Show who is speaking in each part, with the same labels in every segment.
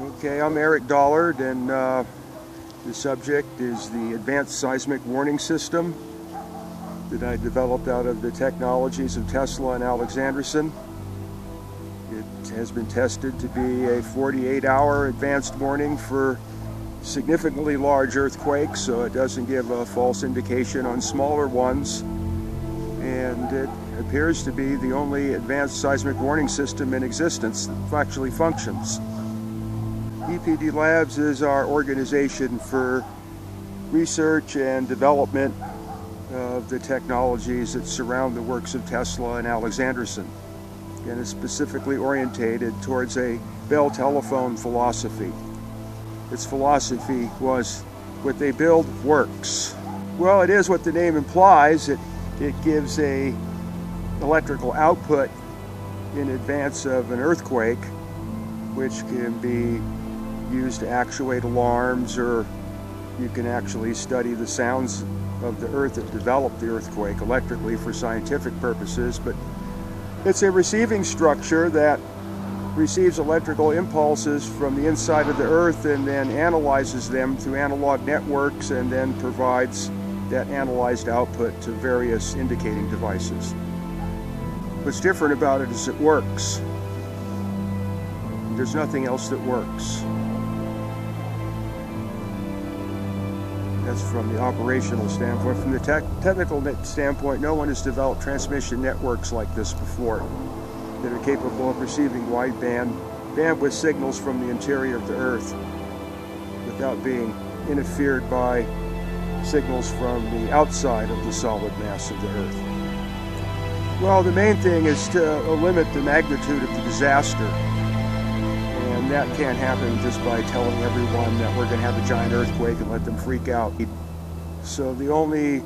Speaker 1: Okay, I'm Eric Dollard, and uh, the subject is the Advanced Seismic Warning System that I developed out of the technologies of Tesla and Alexanderson. It has been tested to be a 48-hour advanced warning for significantly large earthquakes, so it doesn't give a false indication on smaller ones. And it appears to be the only advanced seismic warning system in existence that actually functions. EPD Labs is our organization for research and development of the technologies that surround the works of Tesla and Alexanderson. And is specifically orientated towards a Bell telephone philosophy. Its philosophy was what they build works. Well, it is what the name implies. It, it gives a electrical output in advance of an earthquake, which can be used to actuate alarms or you can actually study the sounds of the earth that developed the earthquake electrically for scientific purposes but it's a receiving structure that receives electrical impulses from the inside of the earth and then analyzes them through analog networks and then provides that analyzed output to various indicating devices. What's different about it is it works. There's nothing else that works. That's from the operational standpoint. From the te technical standpoint, no one has developed transmission networks like this before that are capable of receiving wideband bandwidth signals from the interior of the Earth without being interfered by signals from the outside of the solid mass of the Earth. Well, the main thing is to uh, limit the magnitude of the disaster. And that can't happen just by telling everyone that we're going to have a giant earthquake and let them freak out. So the only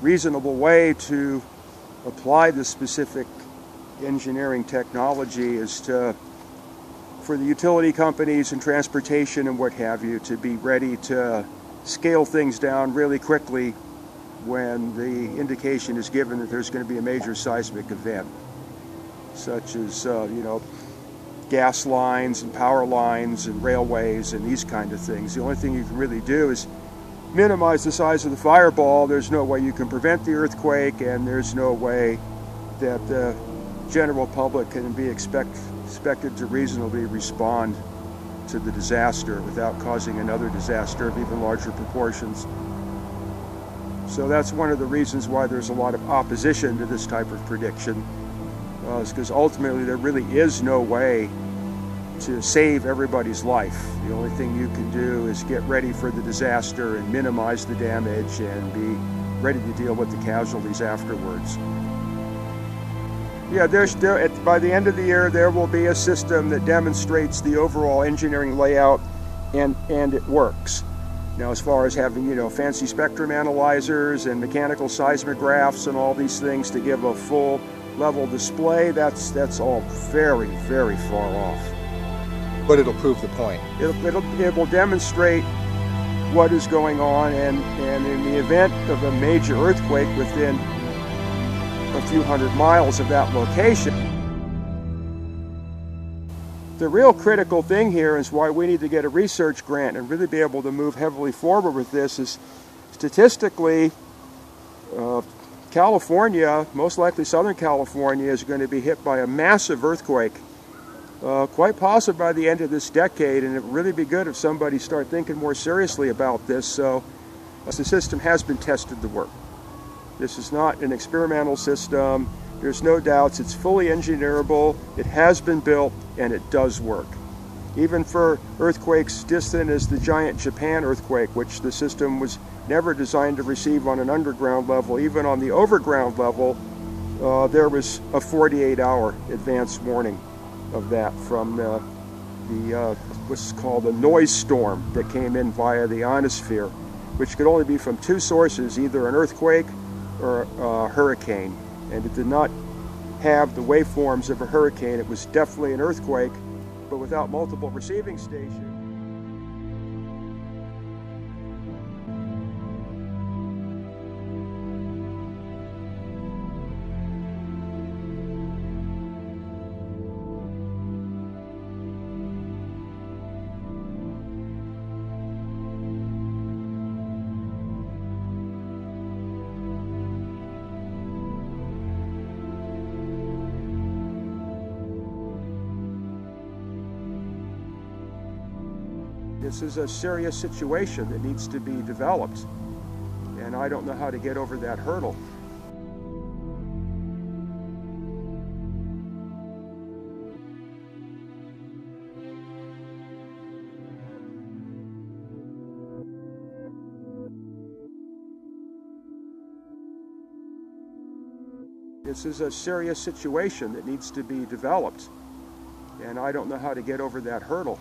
Speaker 1: reasonable way to apply this specific engineering technology is to for the utility companies and transportation and what have you to be ready to scale things down really quickly when the indication is given that there's going to be a major seismic event such as uh, you know gas lines and power lines and railways and these kind of things. The only thing you can really do is minimize the size of the fireball. There's no way you can prevent the earthquake and there's no way that the general public can be expect, expected to reasonably respond to the disaster without causing another disaster of even larger proportions. So that's one of the reasons why there's a lot of opposition to this type of prediction, is because ultimately there really is no way to save everybody's life. The only thing you can do is get ready for the disaster and minimize the damage and be ready to deal with the casualties afterwards. Yeah, there's there, at, by the end of the year there will be a system that demonstrates the overall engineering layout and and it works. Now as far as having, you know, fancy spectrum analyzers and mechanical seismographs and all these things to give a full level display, that's that's all very, very far off.
Speaker 2: But it'll prove the point.
Speaker 1: It'll, it'll, it will demonstrate what is going on and, and in the event of a major earthquake within a few hundred miles of that location. The real critical thing here is why we need to get a research grant and really be able to move heavily forward with this is statistically uh, California, most likely Southern California, is going to be hit by a massive earthquake uh, quite possibly by the end of this decade and it would really be good if somebody start thinking more seriously about this so the system has been tested to work. This is not an experimental system. There's no doubts. It's fully engineerable. It has been built and it does work. Even for earthquakes distant as the giant Japan earthquake, which the system was never designed to receive on an underground level, even on the overground level, uh, there was a 48-hour advance warning of that from the, the uh, what's called a noise storm that came in via the ionosphere, which could only be from two sources, either an earthquake or a hurricane. And it did not have the waveforms of a hurricane. It was definitely an earthquake, but without multiple receiving stations. This is a serious situation that needs to be developed, and I don't know how to get over that hurdle. This is a serious situation that needs to be developed, and I don't know how to get over that hurdle.